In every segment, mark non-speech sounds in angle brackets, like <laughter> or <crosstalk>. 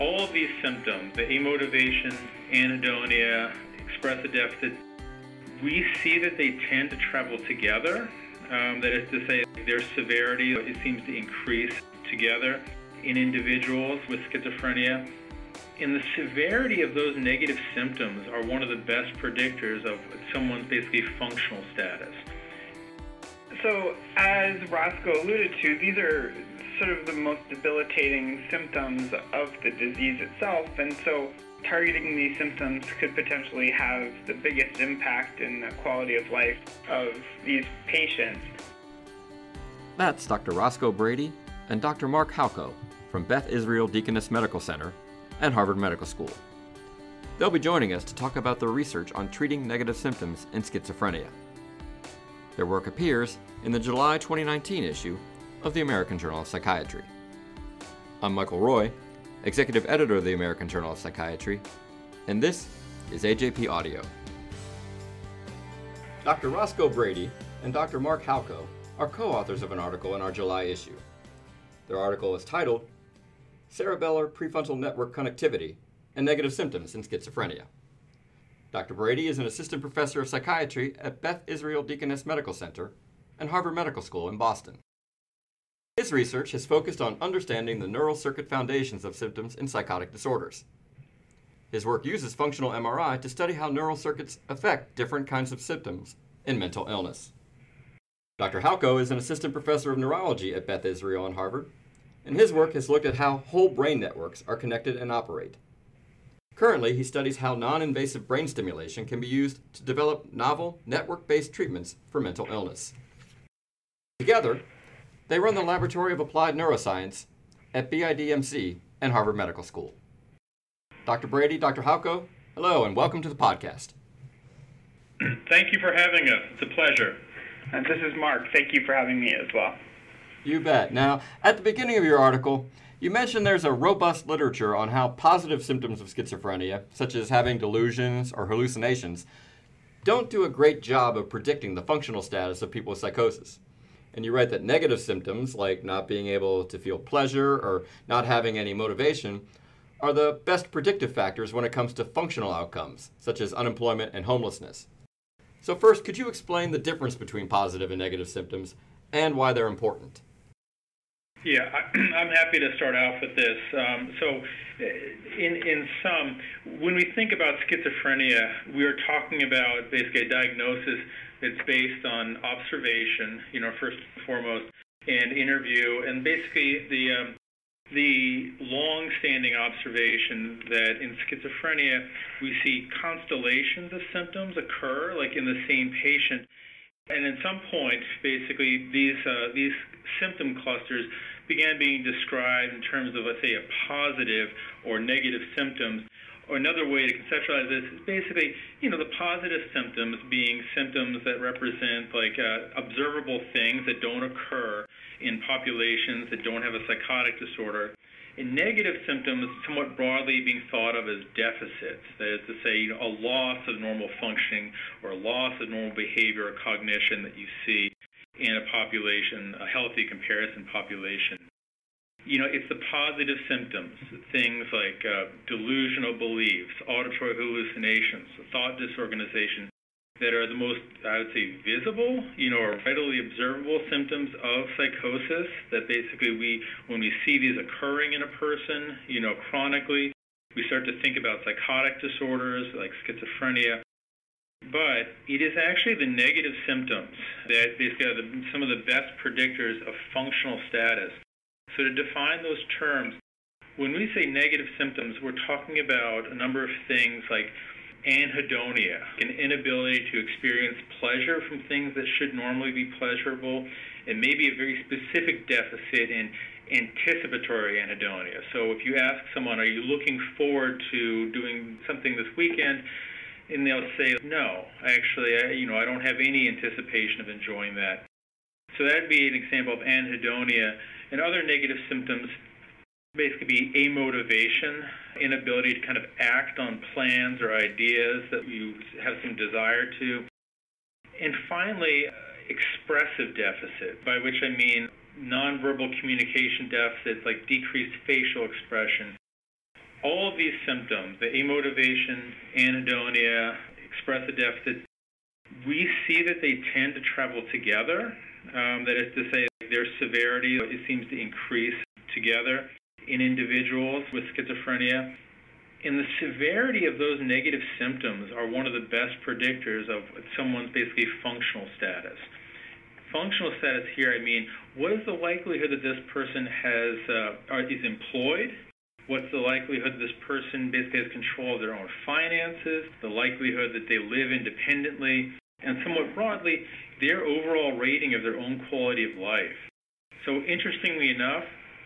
all of these symptoms, the amotivation, anhedonia, expressive deficit, we see that they tend to travel together. Um, that is to say, their severity it seems to increase together in individuals with schizophrenia. And the severity of those negative symptoms are one of the best predictors of someone's basically functional status. So, as Roscoe alluded to, these are sort of the most debilitating symptoms of the disease itself, and so targeting these symptoms could potentially have the biggest impact in the quality of life of these patients. That's Dr. Roscoe Brady and Dr. Mark Halko from Beth Israel Deaconess Medical Center and Harvard Medical School. They'll be joining us to talk about their research on treating negative symptoms in schizophrenia. Their work appears in the July 2019 issue of the American Journal of Psychiatry. I'm Michael Roy, Executive Editor of the American Journal of Psychiatry, and this is AJP Audio. Dr. Roscoe Brady and Dr. Mark Halko are co authors of an article in our July issue. Their article is titled Cerebellar Prefrontal Network Connectivity and Negative Symptoms in Schizophrenia. Dr. Brady is an assistant professor of psychiatry at Beth Israel Deaconess Medical Center and Harvard Medical School in Boston. His research has focused on understanding the neural circuit foundations of symptoms in psychotic disorders. His work uses functional MRI to study how neural circuits affect different kinds of symptoms in mental illness. Dr. Halko is an assistant professor of neurology at Beth Israel and Harvard, and his work has looked at how whole brain networks are connected and operate. Currently, he studies how non invasive brain stimulation can be used to develop novel network based treatments for mental illness. Together, they run the Laboratory of Applied Neuroscience at BIDMC and Harvard Medical School. Dr. Brady, Dr. Halko, hello and welcome to the podcast. <clears throat> Thank you for having us. It's a pleasure. And this is Mark. Thank you for having me as well. You bet. Now, at the beginning of your article, you mentioned there's a robust literature on how positive symptoms of schizophrenia, such as having delusions or hallucinations, don't do a great job of predicting the functional status of people with psychosis. And you write that negative symptoms, like not being able to feel pleasure or not having any motivation, are the best predictive factors when it comes to functional outcomes, such as unemployment and homelessness. So, first, could you explain the difference between positive and negative symptoms and why they're important? Yeah, I, <clears throat> am happy to start off with this. Um, so, in in sum, when we think about schizophrenia, we are talking about basically a diagnosis it's based on observation, you know, first and foremost, and interview, and basically the um, the long-standing observation that in schizophrenia we see constellations of symptoms occur, like in the same patient, and at some point, basically these uh, these symptom clusters began being described in terms of, let's say, a positive or negative symptoms or another way to conceptualize this is basically, you know, the positive symptoms being symptoms that represent like uh, observable things that don't occur in populations that don't have a psychotic disorder. And negative symptoms, somewhat broadly being thought of as deficits, that is to say, you know, a loss of normal functioning or a loss of normal behavior or cognition that you see in a population, a healthy comparison population you know, it's the positive symptoms, things like uh, delusional beliefs, auditory hallucinations, thought disorganization, that are the most, I would say, visible, you know, or readily observable symptoms of psychosis. That basically we, when we see these occurring in a person, you know, chronically, we start to think about psychotic disorders like schizophrenia. But it is actually the negative symptoms that basically are the, some of the best predictors of functional status. So to define those terms, when we say negative symptoms, we're talking about a number of things like anhedonia, an inability to experience pleasure from things that should normally be pleasurable, and maybe a very specific deficit in anticipatory anhedonia. So if you ask someone, are you looking forward to doing something this weekend? And they'll say, no, actually, I, you know, I don't have any anticipation of enjoying that. So that'd be an example of anhedonia. And other negative symptoms basically be amotivation, inability to kind of act on plans or ideas that you have some desire to. And finally, expressive deficit, by which I mean nonverbal communication deficits like decreased facial expression, all of these symptoms, the amotivation, anhedonia, expressive deficit, we see that they tend to travel together. Um, that is to say, their severity it seems to increase together in individuals with schizophrenia. And the severity of those negative symptoms are one of the best predictors of someone's basically functional status. Functional status here, I mean, what is the likelihood that this person has uh, is employed? What's the likelihood this person basically has control of their own finances? The likelihood that they live independently? And somewhat broadly, their overall rating of their own quality of life. So interestingly enough,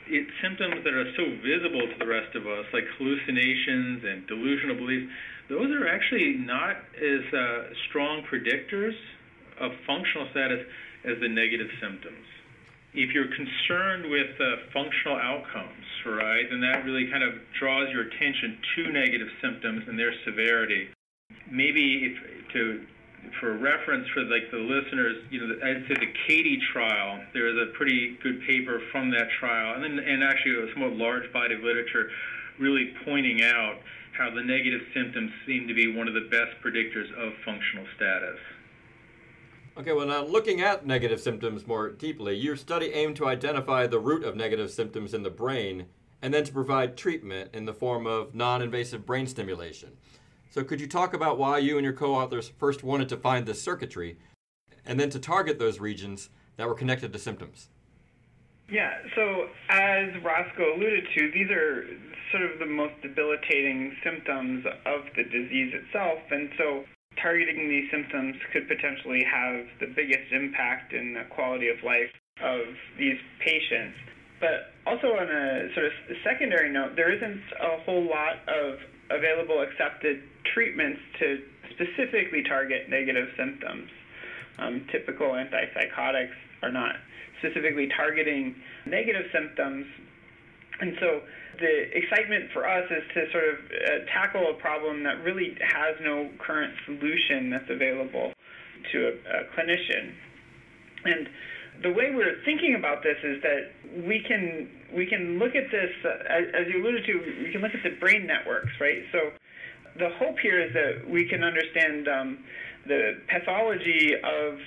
it's symptoms that are so visible to the rest of us, like hallucinations and delusional beliefs, those are actually not as uh, strong predictors of functional status as the negative symptoms. If you're concerned with uh, functional outcomes, right, then that really kind of draws your attention to negative symptoms and their severity. Maybe if, to for reference for like the listeners, you know, I'd say the CATIE trial. There is a pretty good paper from that trial, and then and actually a somewhat large body of literature, really pointing out how the negative symptoms seem to be one of the best predictors of functional status. Okay, well, now looking at negative symptoms more deeply, your study aimed to identify the root of negative symptoms in the brain and then to provide treatment in the form of non invasive brain stimulation. So could you talk about why you and your co-authors first wanted to find this circuitry and then to target those regions that were connected to symptoms? Yeah, so as Roscoe alluded to, these are sort of the most debilitating symptoms of the disease itself, and so targeting these symptoms could potentially have the biggest impact in the quality of life of these patients. But also on a sort of secondary note, there isn't a whole lot of available accepted treatments to specifically target negative symptoms. Um, typical antipsychotics are not specifically targeting negative symptoms. And so the excitement for us is to sort of uh, tackle a problem that really has no current solution that's available to a, a clinician. And the way we're thinking about this is that we can we can look at this uh, as, you alluded to. We can look at the brain networks, right? So the hope here is that we can understand um, the pathology of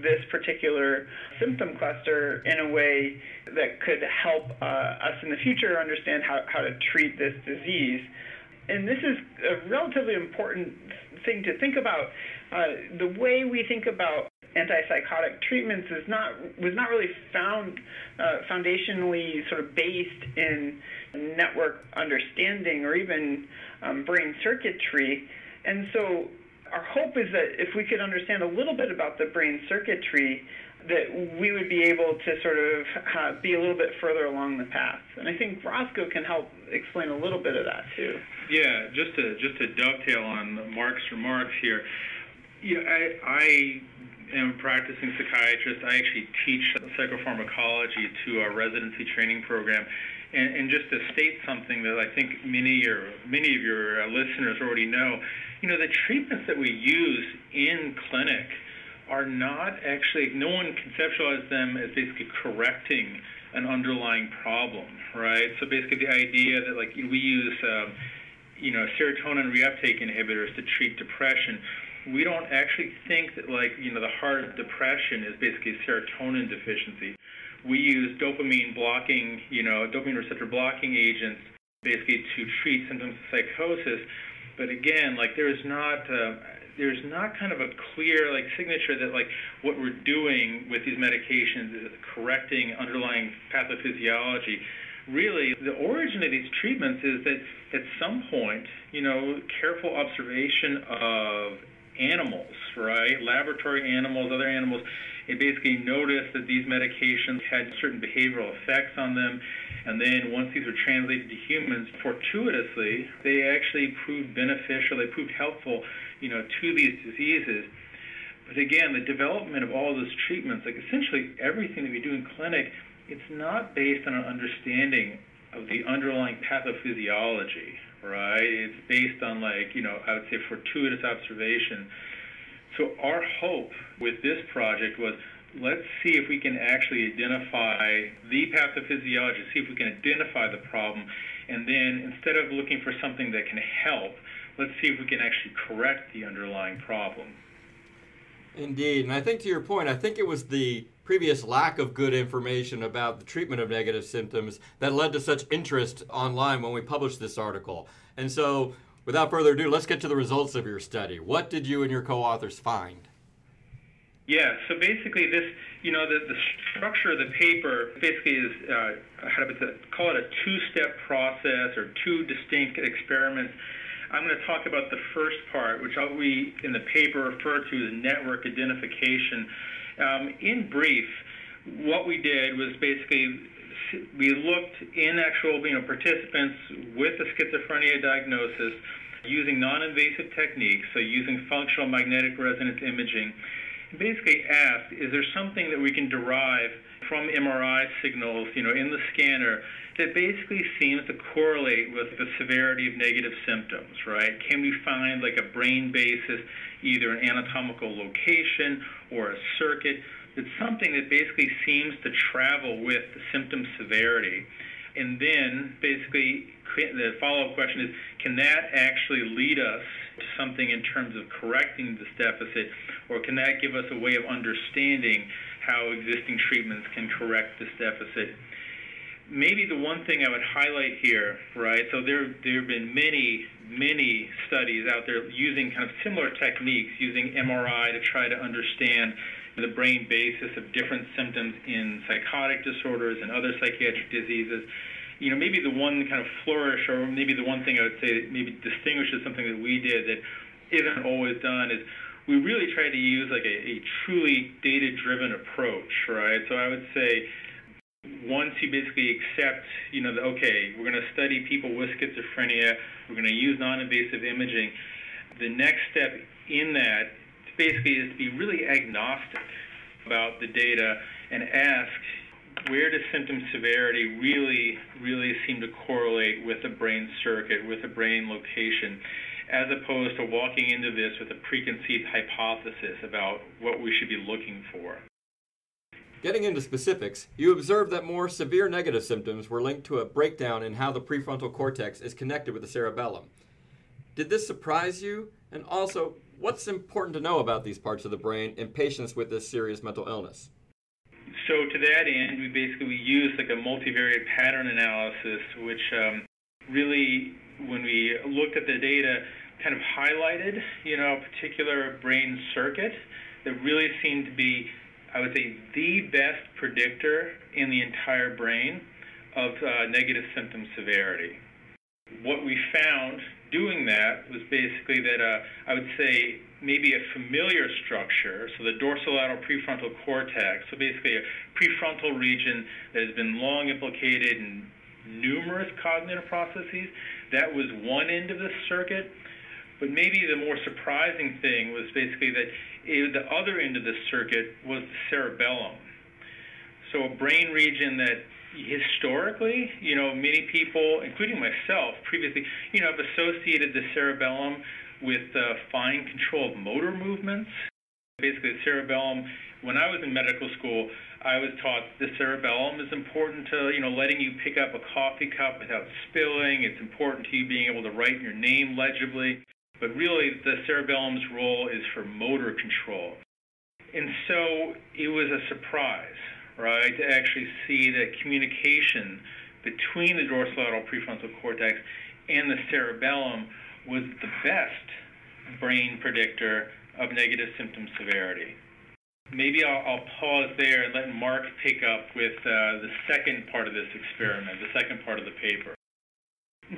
this particular symptom cluster in a way that could help uh, us in the future understand how, how to treat this disease. And this is a relatively important thing to think about. Uh, the way we think about antipsychotic treatments is not was not really found uh, foundationally sort of based in network understanding or even um, brain circuitry, and so our hope is that if we could understand a little bit about the brain circuitry, that we would be able to sort of uh, be a little bit further along the path. And I think Roscoe can help explain a little bit of that too. Yeah, just to just to dovetail on Mark's remarks here. Yeah, I, I am a practicing psychiatrist. I actually teach psychopharmacology to our residency training program. And, and just to state something that I think many, or many of your uh, listeners already know, you know, the treatments that we use in clinic are not actually, no one conceptualizes them as basically correcting an underlying problem, right? So basically the idea that like we use, um, you know, serotonin reuptake inhibitors to treat depression we don't actually think that like you know the heart of depression is basically serotonin deficiency. We use dopamine blocking, you know, dopamine receptor blocking agents basically to treat symptoms of psychosis. But again, like there is not uh, there's not kind of a clear like signature that like what we're doing with these medications is correcting underlying pathophysiology. Really, the origin of these treatments is that at some point, you know, careful observation of animals, right? Laboratory animals, other animals. It basically noticed that these medications had certain behavioral effects on them. And then once these were translated to humans, fortuitously, they actually proved beneficial, they proved helpful, you know, to these diseases. But again, the development of all those treatments, like essentially everything that we do in clinic, it's not based on an understanding of the underlying pathophysiology, right? It's based on like, you know, I would say fortuitous observation. So our hope with this project was let's see if we can actually identify the pathophysiology, see if we can identify the problem, And then instead of looking for something that can help, let's see if we can actually correct the underlying problem. Indeed. And I think to your point, I think it was the previous lack of good information about the treatment of negative symptoms that led to such interest online when we published this article. And so, without further ado, let's get to the results of your study. What did you and your co authors find? Yeah, so basically, this, you know, the, the structure of the paper basically is, uh, how to call it a two step process or two distinct experiments I'm going to talk about the first part, which we in the paper refer to as network identification. Um, in brief, what we did was basically we looked in actual you know, participants with a schizophrenia diagnosis using non-invasive techniques, so using functional magnetic resonance imaging, and basically asked, is there something that we can derive from MRI signals, you know, in the scanner that basically seems to correlate with the severity of negative symptoms, right? Can we find like a brain basis, either an anatomical location or a circuit, It's something that basically seems to travel with the symptom severity? And then basically the follow-up question is, can that actually lead us to something in terms of correcting this deficit, or can that give us a way of understanding how existing treatments can correct this deficit? Maybe the one thing I would highlight here, right? So there there have been many many studies out there using kind of similar techniques, using MRI to try to understand the brain basis of different symptoms in psychotic disorders and other psychiatric diseases. You know, maybe the one kind of flourish, or maybe the one thing I would say that maybe distinguishes something that we did that isn't always done is we really tried to use like a, a truly data-driven approach, right? So I would say once you basically accept, you know, that, okay, we're going to study people with schizophrenia, we're going to use non-invasive imaging, the next step in that basically is to be really agnostic about the data and ask where does symptom severity really, really seem to correlate with a brain circuit, with a brain location, as opposed to walking into this with a preconceived hypothesis about what we should be looking for. Getting into specifics, you observed that more severe negative symptoms were linked to a breakdown in how the prefrontal cortex is connected with the cerebellum. Did this surprise you? And also, what's important to know about these parts of the brain in patients with this serious mental illness? So to that end, we basically we use like a multivariate pattern analysis, which um, really, when we looked at the data, kind of highlighted, you know, a particular brain circuit that really seemed to be I would say, the best predictor in the entire brain of uh, negative symptom severity. What we found doing that was basically that uh, I would say maybe a familiar structure, so the dorsolateral prefrontal cortex, so basically a prefrontal region that has been long implicated in numerous cognitive processes, that was one end of the circuit. But maybe the more surprising thing was basically that it, the other end of the circuit was the cerebellum. So a brain region that historically, you know, many people, including myself previously, you know, have associated the cerebellum with uh, fine control of motor movements. Basically, the cerebellum, when I was in medical school, I was taught the cerebellum is important to, you know, letting you pick up a coffee cup without spilling. It's important to you being able to write your name legibly. But really, the cerebellum's role is for motor control. And so it was a surprise, right, to actually see that communication between the dorsolateral prefrontal cortex and the cerebellum was the best brain predictor of negative symptom severity. Maybe I'll, I'll, pause there and let Mark pick up with uh, the second part of this experiment, the second part of the paper.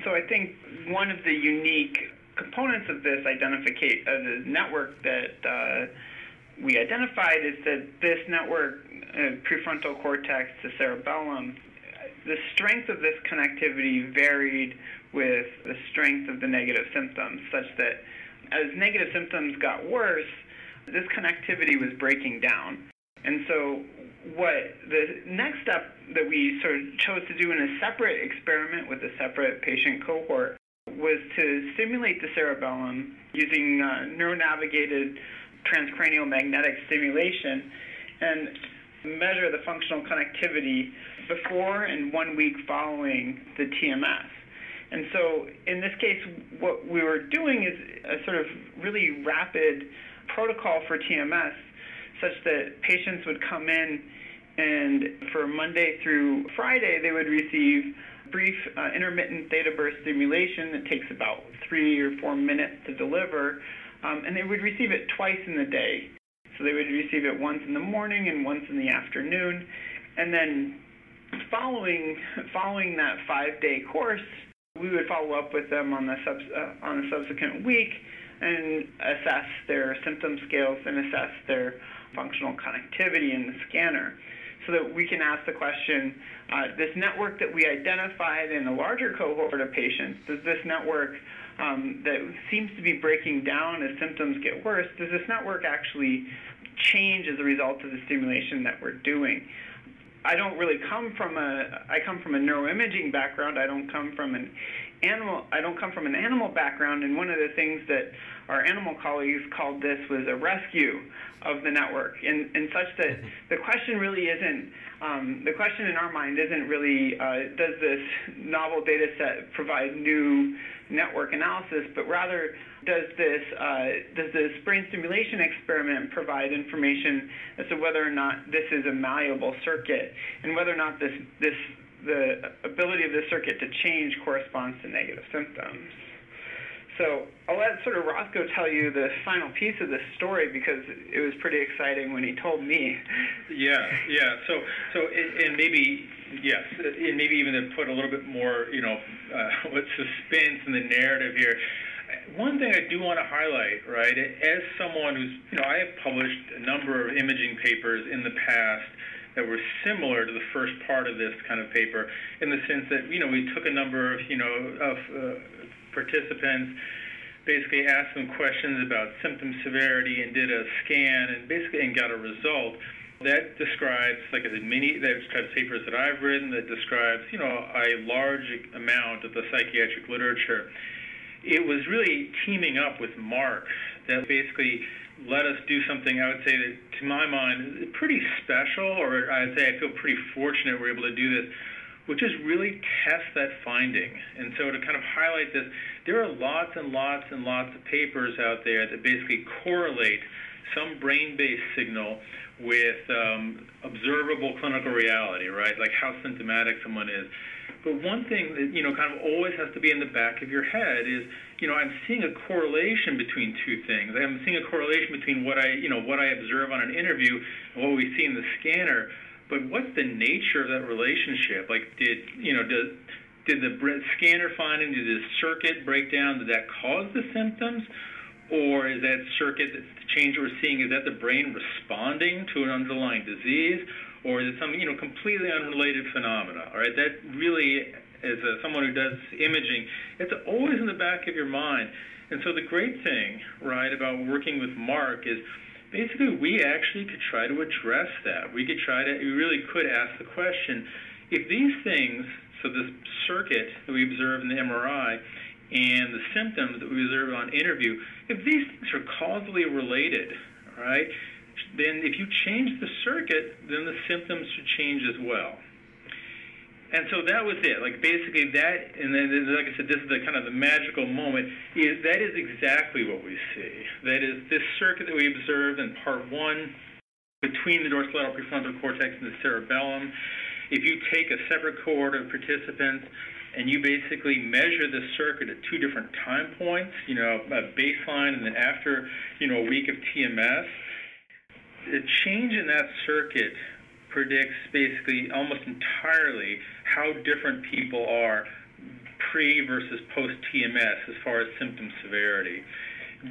So I think one of the unique components of this uh, the network that uh, we identified is that this network, uh, prefrontal cortex to cerebellum, the strength of this connectivity varied with the strength of the negative symptoms, such that as negative symptoms got worse, this connectivity was breaking down. And so what the next step that we sort of chose to do in a separate experiment with a separate patient cohort was to stimulate the cerebellum using uh, neuronavigated transcranial magnetic stimulation and measure the functional connectivity before and one week following the TMS. And so in this case, what we were doing is a sort of really rapid protocol for TMS such that patients would come in and for Monday through Friday, they would receive brief uh, intermittent theta burst stimulation that takes about three or four minutes to deliver, um, and they would receive it twice in the day. So they would receive it once in the morning and once in the afternoon, and then following following that five-day course, we would follow up with them on the sub, uh, on a subsequent week and assess their symptom scales and assess their functional connectivity in the scanner so that we can ask the question, uh, this network that we identified in a larger cohort of patients, does this network um, that seems to be breaking down as symptoms get worse, does this network actually change as a result of the stimulation that we're doing? I don't really come from a I come from a neuroimaging background. I don't come from an animal I don't come from an animal background and one of the things that our animal colleagues called this was a rescue of the network and, and such that mm-hmm. the question really isn't um, the question in our mind isn't really uh, does this novel data set provide new network analysis but rather does this uh, does this brain stimulation experiment provide information as to whether or not this is a malleable circuit and whether or not this this the ability of the circuit to change corresponds to negative symptoms. So I'll let sort of Roscoe tell you the final piece of this story because it was pretty exciting when he told me. Yeah, yeah. So, so and maybe yes, and maybe even to put a little bit more, you know, uh, <laughs> suspense in the narrative here. One thing I do want to highlight, right, as someone who's, you know, I have published a number of imaging papers in the past that were similar to the first part of this kind of paper in the sense that you know we took a number of you know of uh, participants basically asked them questions about symptom severity and did a scan and basically and got a result. That describes like I said many that describes papers that I've written that describes you know a large amount of the psychiatric literature. It was really teaming up with Mark that basically let us do something I would say that, to my mind, is pretty special, or I'd say I feel pretty fortunate we're able to do this, which is really test that finding. And so to kind of highlight this, there are lots and lots and lots of papers out there that basically correlate some brain-based signal with um, observable clinical reality, right? Like how symptomatic someone is. But one thing that you know kind of always has to be in the back of your head is, you know, I'm seeing a correlation between two things. I'm seeing a correlation between what I, you know, what I observe on an interview and what we see in the scanner. But what's the nature of that relationship? Like, did you know, does did the scanner finding, did the circuit break down, did that cause the symptoms? Or is that circuit, the change we're seeing, is that the brain responding to an underlying disease? or is it some you know completely unrelated phenomena? All right, that really, as a, someone who does imaging, it's always in the back of your mind. And so the great thing, right, about working with Mark is basically we actually could try to address that. We could try to, we really could ask the question, if these things, so this circuit that we observe in the MRI and the symptoms that we observe on interview, if these things are causally related, right, then if you change the circuit, then the symptoms should change as well. And so that was it. Like basically that, and then like I said, this is the kind of the magical moment. Is that is exactly what we see. That is this circuit that we observed in part one between the dorsolateral prefrontal cortex and the cerebellum. If you take a separate cohort of participants and you basically measure the circuit at two different time points, you know, a baseline and then after, you know, a week of TMS, the change in that circuit predicts basically almost entirely how different people are pre versus post TMS as far as symptom severity.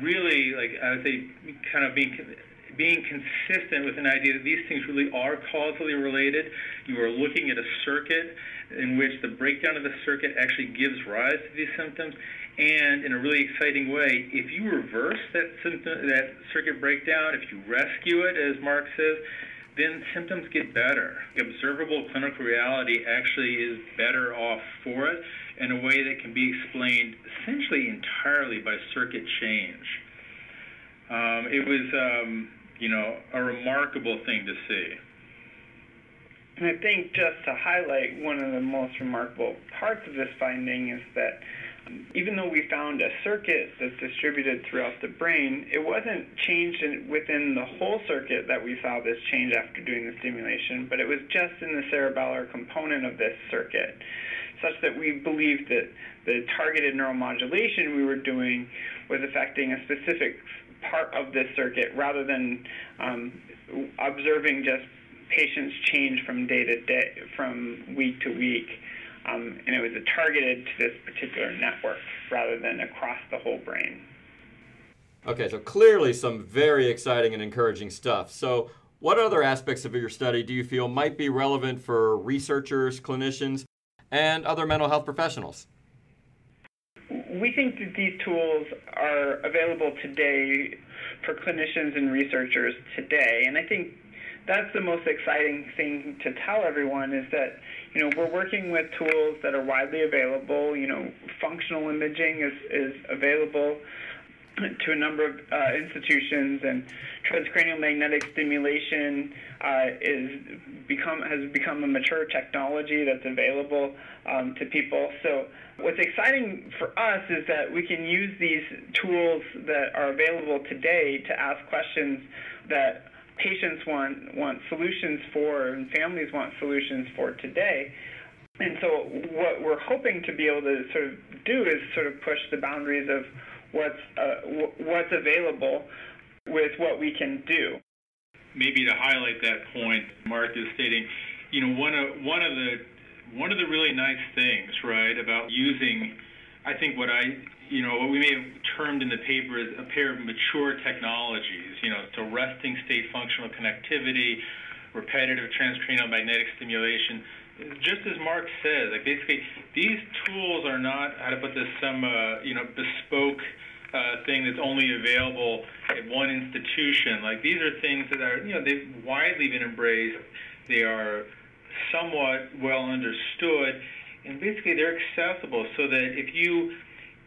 Really, like I would say, kind of being being consistent with an idea that these things really are causally related. You are looking at a circuit in which the breakdown of the circuit actually gives rise to these symptoms, and in a really exciting way, if you reverse that symptom, that circuit breakdown, if you rescue it, as Mark says, then symptoms get better. Observable clinical reality actually is better off for it in a way that can be explained essentially entirely by circuit change. Um, it was, um, you know, a remarkable thing to see. And I think just to highlight one of the most remarkable parts of this finding is that even though we found a circuit that's distributed throughout the brain, it wasn't changed in, within the whole circuit that we saw this change after doing the stimulation, but it was just in the cerebellar component of this circuit, such that we believed that the targeted neuromodulation we were doing was affecting a specific part of this circuit rather than um, observing just patients change from day to day, from week to week. Um, and it was targeted to this particular network rather than across the whole brain. Okay, so clearly some very exciting and encouraging stuff. So, what other aspects of your study do you feel might be relevant for researchers, clinicians, and other mental health professionals? We think that these tools are available today for clinicians and researchers today, and I think that's the most exciting thing to tell everyone is that you know we're working with tools that are widely available. You know, functional imaging is is available to a number of uh, institutions, and transcranial magnetic stimulation uh, is become has become a mature technology that's available um, to people. So, what's exciting for us is that we can use these tools that are available today to ask questions that patients want want solutions for and families want solutions for today. And so what we're hoping to be able to sort of do is sort of push the boundaries of what's uh, what's available with what we can do. Maybe to highlight that point, Mark is stating, you know, one of one of the one of the really nice things, right, about using, I think what I you know, what we may have termed in the paper as a pair of mature technologies, you know, so resting state functional connectivity, repetitive transcranial magnetic stimulation. Just as Mark says, like basically these tools are not, how to put this, some, uh, you know, bespoke uh, thing that's only available at one institution. Like these are things that are, you know, they've widely been embraced. They are somewhat well understood, and basically they're accessible so that if you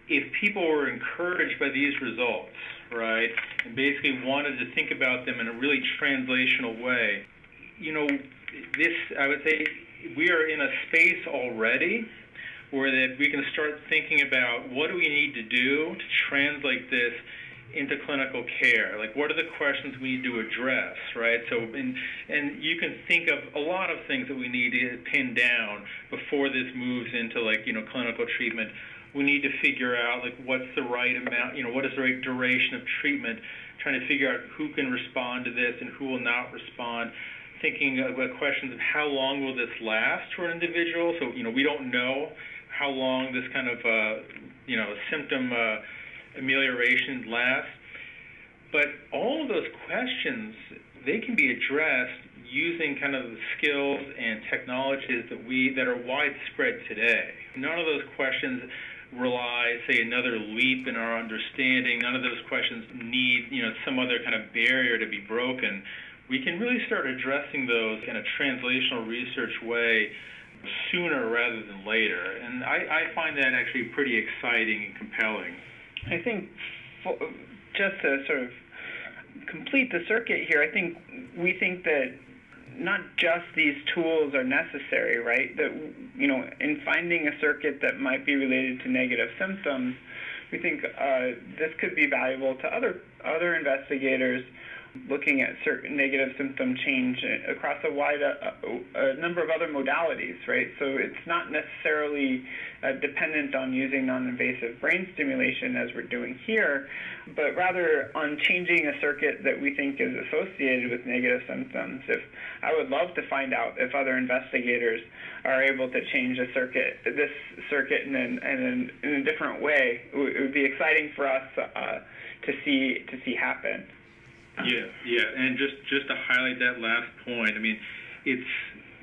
if people were encouraged by these results, right, and basically wanted to think about them in a really translational way, you know, this, I would say, we are in a space already where that we can start thinking about what do we need to do to translate this into clinical care? Like, what are the questions we need to address, right? So, and, and you can think of a lot of things that we need to pin down before this moves into like, you know, clinical treatment we need to figure out like what's the right amount, you know, what is the right duration of treatment, trying to figure out who can respond to this and who will not respond. Thinking about questions of how long will this last for an individual. So, you know, we don't know how long this kind of, uh, you know, symptom uh, amelioration lasts. But all of those questions, they can be addressed using kind of the skills and technologies that we that are widespread today. None of those questions rely, say, another leap in our understanding. None of those questions need, you know, some other kind of barrier to be broken. We can really start addressing those in a translational research way sooner rather than later. And I, I find that actually pretty exciting and compelling. I think just to sort of complete the circuit here, I think we think that not just these tools are necessary, right? That you know, in finding a circuit that might be related to negative symptoms, we think uh, this could be valuable to other other investigators looking at certain negative symptom change across a wide uh, a number of other modalities, right? So it's not necessarily uh, dependent on using non-invasive brain stimulation as we're doing here, but rather on changing a circuit that we think is associated with negative symptoms. If I would love to find out if other investigators are able to change a circuit, this circuit in, an, in, in a different way, it would be exciting for us uh, to see to see happen. Yeah, yeah, and just just to highlight that last point, I mean, it's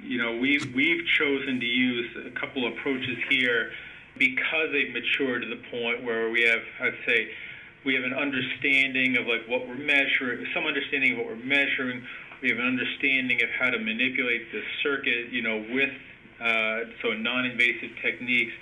you know we we've chosen to use a couple approaches here because they've matured to the point where we have, I'd say, we have an understanding of like what we're measuring, some understanding of what we're measuring. We have an understanding of how to manipulate the circuit, you know, with uh, so non-invasive techniques.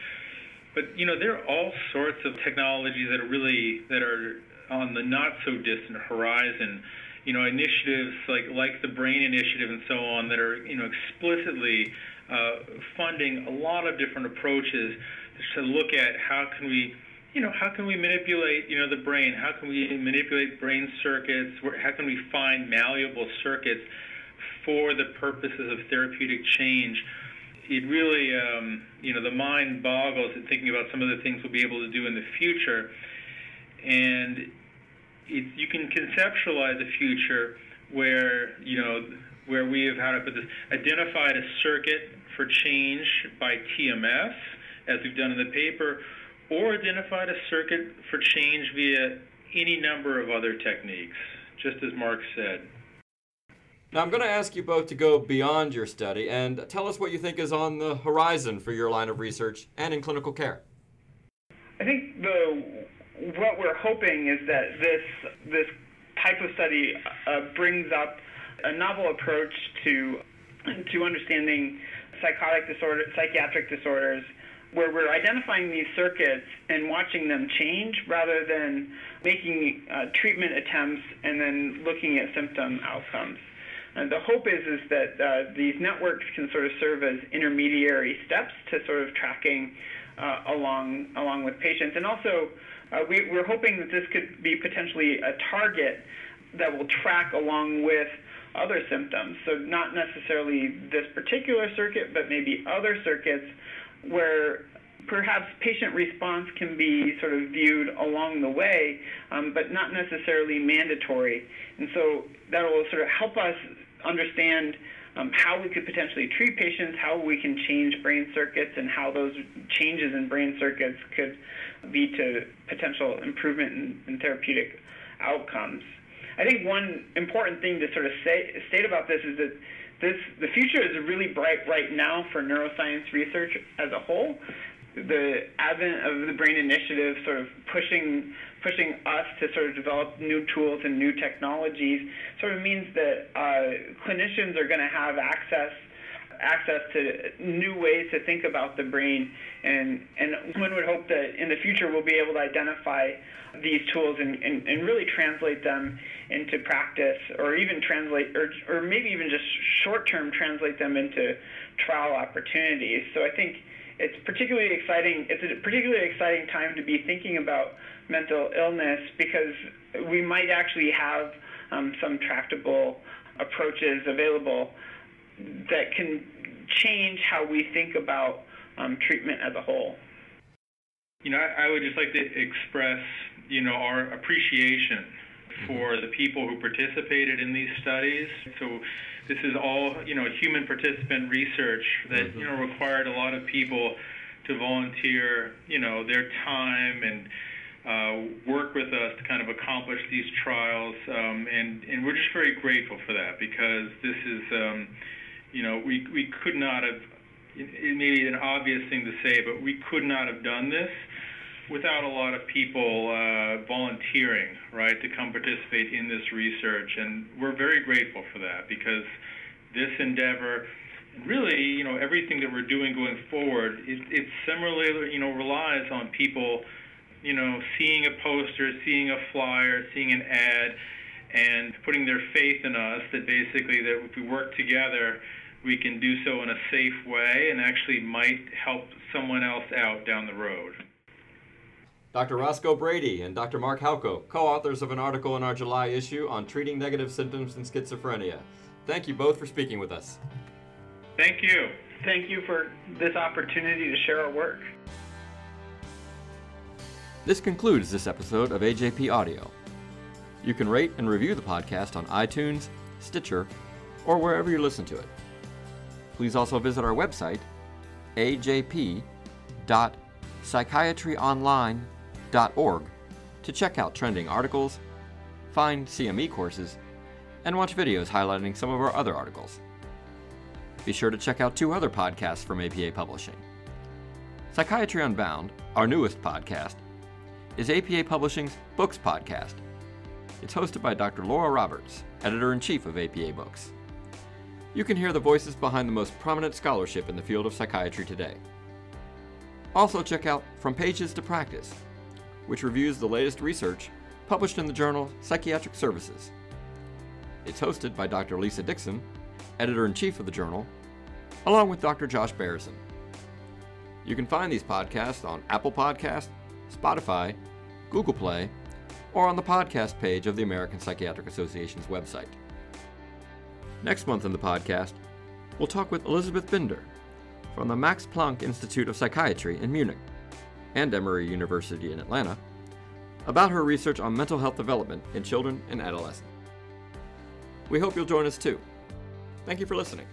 But you know, there are all sorts of technologies that are really that are on the not so distant horizon. you know, initiatives like like the Brain Initiative and so on that are you know explicitly uh, funding a lot of different approaches to look at how can we you know, how can we manipulate, you know, the brain? How can we manipulate brain circuits? How can we find malleable circuits for the purposes of therapeutic change? It really, um, you know, the mind boggles at thinking about some of the things we'll be able to do in the future. And it, you can conceptualize a future where, you know, where we have, how to put this, identified a circuit for change by TMS, as we've done in the paper, or identified a circuit for change via any number of other techniques, just as Mark said. Now, I'm going to ask you both to go beyond your study and tell us what you think is on the horizon for your line of research and in clinical care. I think the what we're hoping is that this this type of study uh, brings up a novel approach to to understanding psychotic disorder, psychiatric disorders where we're identifying these circuits and watching them change rather than making uh, treatment attempts and then looking at symptom outcomes. And the hope is is that uh, these networks can sort of serve as intermediary steps to sort of tracking uh, along along with patients, and also uh, we, we're hoping that this could be potentially a target that will track along with other symptoms. So not necessarily this particular circuit, but maybe other circuits where perhaps patient response can be sort of viewed along the way, um, but not necessarily mandatory. And so that will sort of help us understand um, how we could potentially treat patients, how we can change brain circuits, and how those changes in brain circuits could lead to potential improvement in, in therapeutic outcomes. I think one important thing to sort of say, state about this is that this the future is really bright right now for neuroscience research as a whole. The advent of the Brain Initiative sort of pushing pushing us to sort of develop new tools and new technologies sort of means that uh, clinicians are going to have access access to new ways to think about the brain. And and one would hope that in the future we'll be able to identify these tools and, and, and really translate them into practice or even translate or, or maybe even just short term translate them into trial opportunities. So I think it's particularly exciting it's a particularly exciting time to be thinking about mental illness because we might actually have um, some tractable approaches available that can change how we think about um, treatment as a whole. You know, I, I would just like to express, you know, our appreciation for the people who participated in these studies. So this is all, you know, human participant research that, mm-hmm. you know, required a lot of people to volunteer, you know, their time and uh, work with us to kind of accomplish these trials. Um, and, and we're just very grateful for that because this is, um, you know, we, we could not have, it may be an obvious thing to say, but we could not have done this without a lot of people uh, volunteering, right, to come participate in this research. And we're very grateful for that because this endeavor, really, you know, everything that we're doing going forward, it, it similarly, you know, relies on people, you know, seeing a poster, seeing a flyer, seeing an ad, and putting their faith in us that basically that if we work together, we can do so in a safe way and actually might help someone else out down the road. Dr. Roscoe Brady and Dr. Mark Halko, co authors of an article in our July issue on treating negative symptoms in schizophrenia. Thank you both for speaking with us. Thank you. Thank you for this opportunity to share our work. This concludes this episode of AJP Audio. You can rate and review the podcast on iTunes, Stitcher, or wherever you listen to it. Please also visit our website, aj.psychiatryonline.org, to check out trending articles, find CME courses, and watch videos highlighting some of our other articles. Be sure to check out two other podcasts from APA Publishing. Psychiatry Unbound, our newest podcast, is APA Publishing's Books podcast. It's hosted by Dr. Laura Roberts, editor in chief of APA Books you can hear the voices behind the most prominent scholarship in the field of psychiatry today. Also, check out From Pages to Practice, which reviews the latest research published in the journal Psychiatric Services. It's hosted by Dr. Lisa Dixon, editor in chief of the journal, along with Dr. Josh Berezin. You can find these podcasts on Apple Podcast, Spotify, Google Play, or on the podcast page of the American Psychiatric Association's website. Next month in the podcast, we'll talk with Elizabeth Binder from the Max Planck Institute of Psychiatry in Munich and Emory University in Atlanta about her research on mental health development in children and adolescents. We hope you'll join us too. Thank you for listening.